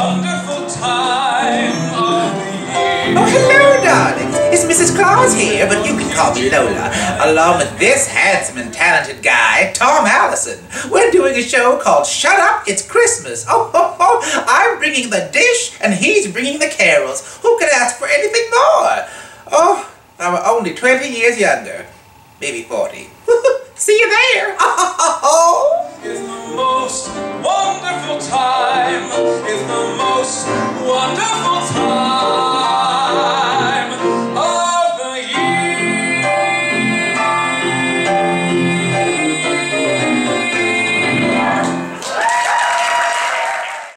wonderful time of year. Oh, hello, darlings. It's Mrs. Claus here, but you can call me Lola, along with this handsome and talented guy, Thom Allison. We're doing a show called Shut Up, It's Christmas. Oh, oh, oh, I'm bringing the dish, and he's bringing the carols. Who could ask for anything more? Oh, I'm only 20 years younger. Maybe 40.